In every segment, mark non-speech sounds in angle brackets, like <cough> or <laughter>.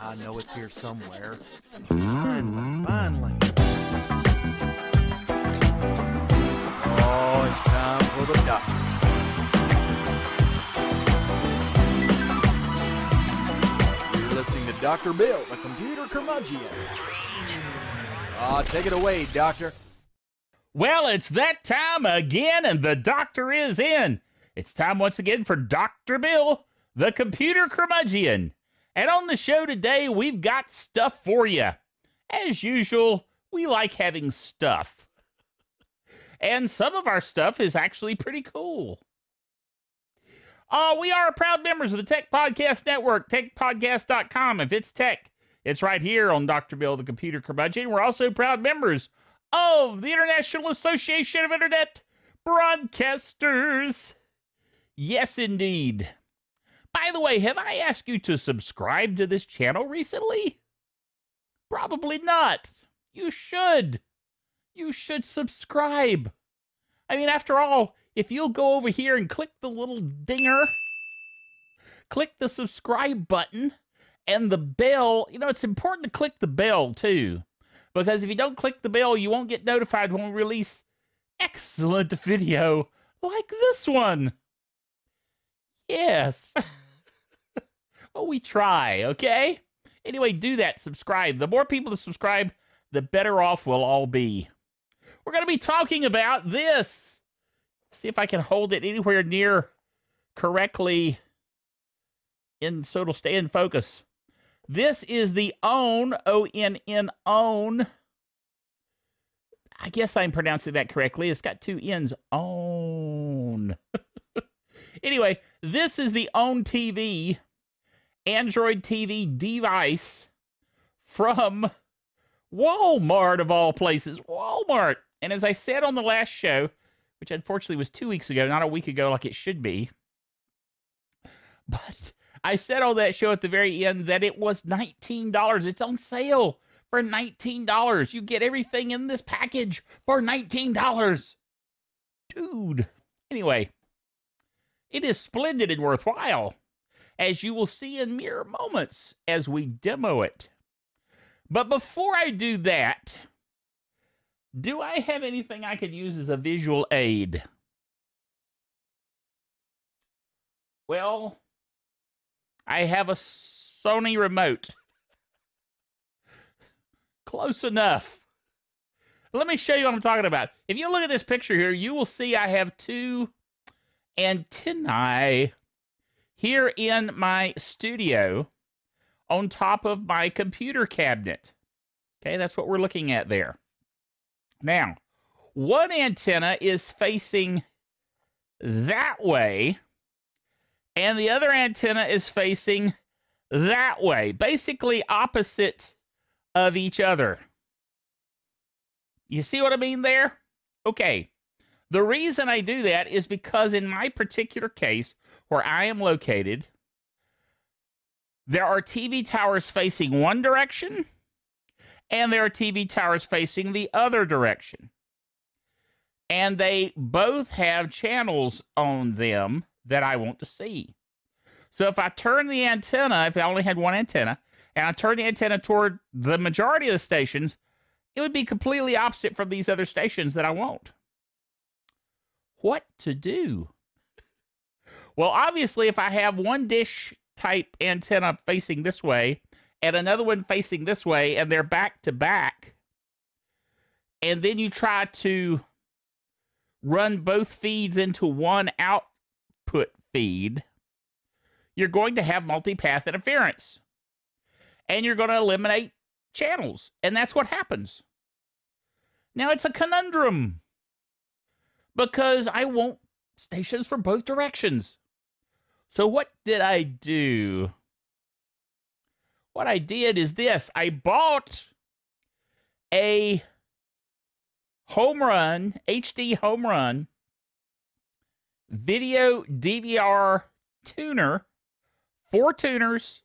I know it's here somewhere. Finally, finally. Oh, it's time for the doctor. You're listening to Dr. Bill, the computer curmudgeon. Ah, take it away, Doctor. Well, it's that time again, and the doctor is in. It's time once again for Dr. Bill, the computer curmudgeon. And on the show today, we've got stuff for you. As usual, we like having stuff. And some of our stuff is actually pretty cool. Oh, we are proud members of the Tech Podcast Network, techpodcast.com. If it's tech, it's right here on Dr. Bill, the computer curmudgeon. We're also proud members of the International Association of Internet Broadcasters. Yes, indeed. By the way, have I asked you to subscribe to this channel recently? Probably not. You should. You should subscribe. I mean, after all, if you'll go over here and click the little dinger, click the subscribe button and the bell, you know, it's important to click the bell too. Because if you don't click the bell, you won't get notified when we release excellent video like this one. Yes. <laughs> well, we try, okay? Anyway, do that. Subscribe. The more people to subscribe, the better off we'll all be. We're going to be talking about this. See if I can hold it anywhere near correctly in so it'll stay in focus. This is the OWN, O-N-N, OWN. I guess I'm pronouncing that correctly. It's got two N's. OWN. <laughs> anyway, this is the OWN TV, Android TV device from Walmart, of all places. Walmart. And as I said on the last show, which unfortunately was two weeks ago, not a week ago like it should be, <laughs> but I said on that show at the very end that it was $19. It's on sale for $19. You get everything in this package for $19. Dude. Anyway, it is splendid and worthwhile, as you will see in mere moments as we demo it. But before I do that, do I have anything I could use as a visual aid? Well, I have a Sony remote. Close enough. Let me show you what I'm talking about. If you look at this picture here, you will see I have two antennae here in my studio on top of my computer cabinet. Okay, that's what we're looking at there. Now, one antenna is facing that way and the other antenna is facing that way, basically opposite of each other. You see what I mean there? Okay. The reason I do that is because in my particular case, where I am located, there are TV towers facing one direction and there are TV towers facing the other direction. And they both have channels on them that I want to see. So if I turn the antenna, if I only had one antenna, and I turn the antenna toward the majority of the stations, it would be completely opposite from these other stations that I want. What to do? Well, obviously, if I have one dish type antenna facing this way and another one facing this way, and they're back to back, and then you try to run both feeds into one output feed, you're going to have multipath interference. And you're going to eliminate channels. And that's what happens. Now, it's a conundrum because I want stations for both directions. So, what did I do? What I did is this I bought a Homerun, HD Homerun video DVR tuner, four tuners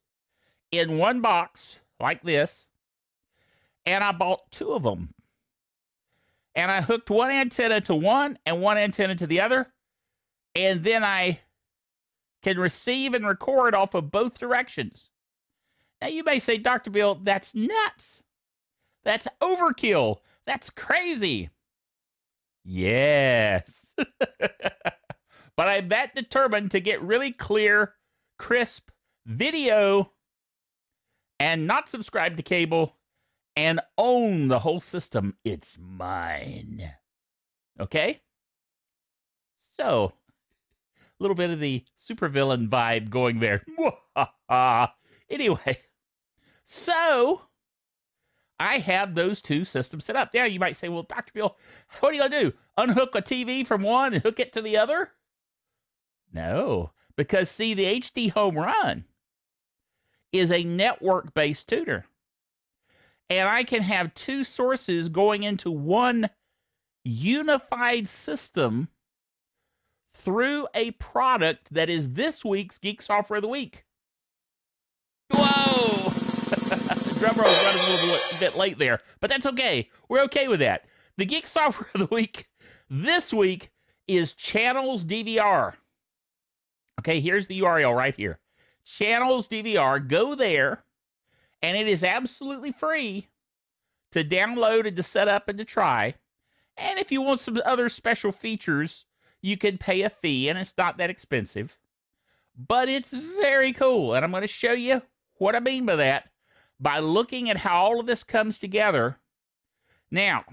in one box like this. And I bought two of them. And I hooked one antenna to one and one antenna to the other. And then I can receive and record off of both directions. Now, you may say, Dr. Bill, that's nuts. That's overkill. That's crazy. Yes. <laughs> but I'm that determined to get really clear, crisp video and not subscribe to cable and own the whole system. It's mine. Okay? So, a little bit of the supervillain vibe going there. <laughs> anyway, so I have those two systems set up. Now you might say, well, Dr. Bill, what are you going to do? Unhook a TV from one and hook it to the other? No, because see, the HD Homerun is a network based tuner. And I can have two sources going into one unified system through a product that is this week's Geek Software of the Week. Whoa! <laughs> the drum roll is running a little bit late there, but that's okay. We're okay with that. The Geek Software of the Week this week is Channels DVR. Okay, here's the URL right here. Channels DVR. Go there, and it is absolutely free to download and to set up and to try. And if you want some other special features, you can pay a fee, and it's not that expensive. But it's very cool, and I'm going to show you what I mean by that by looking at how all of this comes together. Now,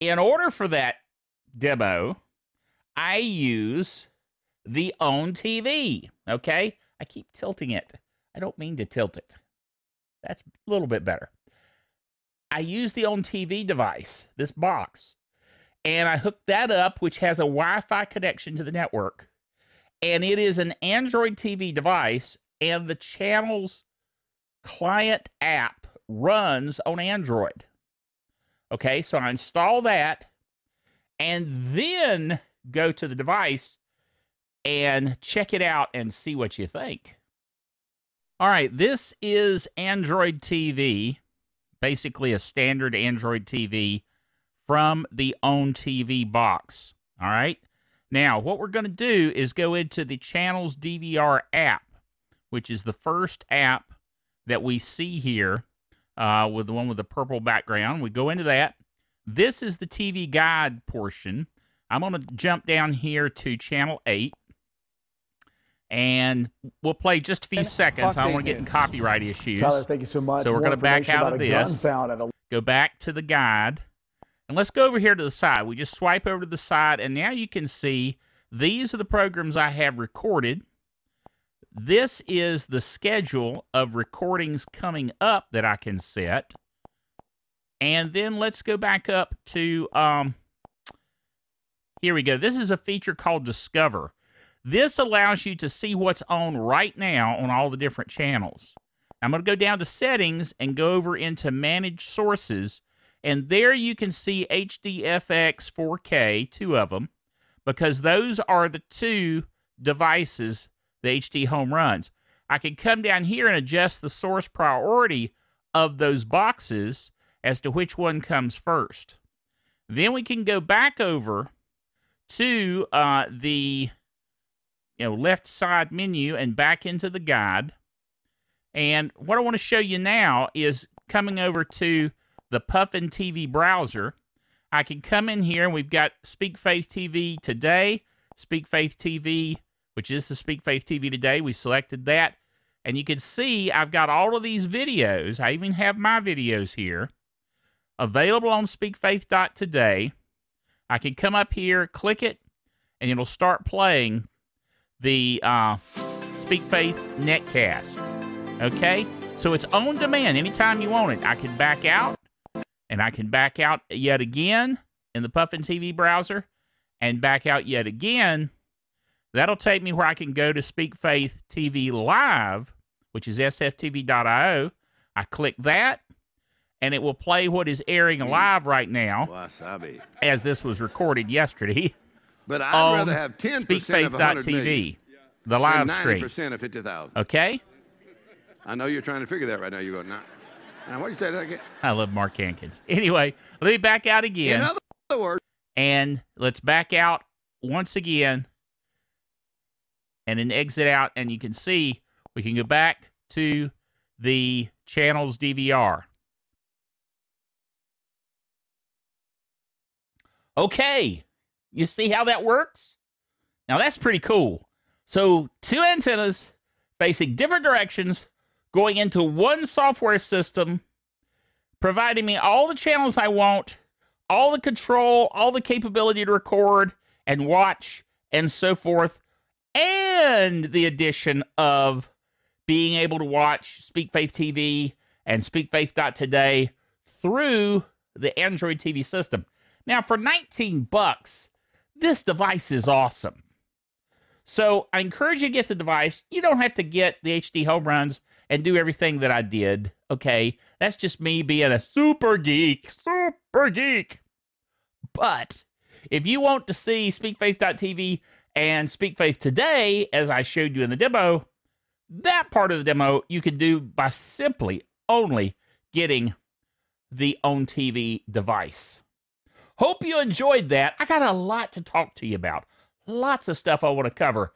in order for that demo, I use the OWN TV. Okay? I keep tilting it. I don't mean to tilt it. That's a little bit better. I use the OWN TV device, this box, and I hook that up, which has a Wi Fi connection to the network. And it is an Android TV device, and the channel's client app runs on Android. Okay, so I install that and then go to the device and check it out and see what you think. All right, this is Android TV, basically a standard Android TV from the OWN TV box. All right, now what we're going to do is go into the Channels DVR app, which is the first app that we see here uh, with the one with the purple background. We go into that. This is the TV guide portion. I'm going to jump down here to channel 8 and we'll play just a few seconds. I don't want to get in copyright issues. Tyler, thank you so much. So we're going to back out of this. A... Go back to the guide. And let's go over here to the side. We just swipe over to the side, and now you can see these are the programs I have recorded. This is the schedule of recordings coming up that I can set. And then let's go back up to, um, here we go. This is a feature called Discover. This allows you to see what's on right now on all the different channels. I'm going to go down to settings and go over into manage sources. And there you can see HDFX 4K, two of them, because those are the two devices the HD Homeruns. I can come down here and adjust the source priority of those boxes as to which one comes first. Then we can go back over to uh, the you know, left side menu and back into the guide. And what I want to show you now is coming over to the Puffin TV browser. I can come in here and we've got Speak Faith TV today, Speak Faith TV, which is the Speak Faith TV today. We selected that. And you can see I've got all of these videos. I even have my videos here available on speakfaith.today. I can come up here, click it, and it'll start playing the uh, Speak Faith netcast. Okay? So it's on demand anytime you want it. I can back out, and I can back out yet again in the Puffin TV browser, and back out yet again. That'll take me where I can go to Speak Faith TV Live, which is sftv.io. I click that, and it will play what is airing live right now, Wasabi. as this was recorded yesterday. <laughs> But I'd um, rather have 10% of 100 million SpeakFaith.tv, the live stream. 90% of 50,000. Okay? I know you're trying to figure that right now. You're going, nah. Now, what you say that again? I love Mark Hankins. <laughs> Anyway, let me back out again. In other words, and let's back out once again. and then exit out, and you can see we can go back to the Channels DVR. Okay, you see how that works? Now that's pretty cool. So, two antennas facing different directions, going into one software system, providing me all the channels I want, all the control, all the capability to record and watch, and so forth, and the addition of being able to watch Speak Faith TV and SpeakFaith.today through the Android TV system. Now, for 19 bucks, this device is awesome. So I encourage you to get the device. You don't have to get the HD Homeruns and do everything that I did. Okay. That's just me being a super geek. Super geek. But if you want to see SpeakFaith.tv and SpeakFaith today, as I showed you in the demo, that part of the demo you can do by simply only getting the OWN TV device. Hope you enjoyed that. I got a lot to talk to you about. Lots of stuff I want to cover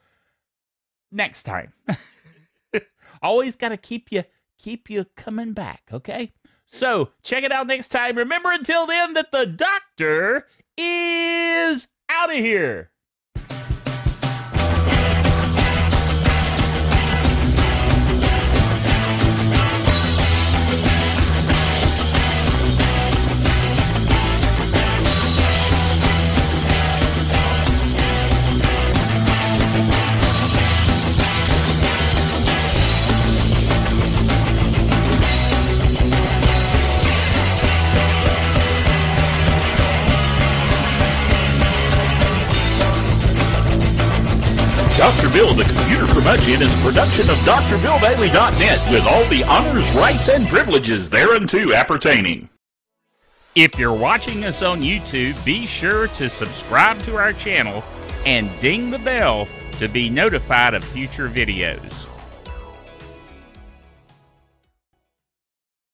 next time. <laughs> Always got to keep you keep you coming back, okay? So, check it out next time. Remember until then that the doctor is out of here. Dr. Bill, the Computer Curmudgeon, is a production of DrBillDaily.net with all the honors, rights, and privileges thereunto appertaining. If you're watching us on YouTube, be sure to subscribe to our channel and ding the bell to be notified of future videos.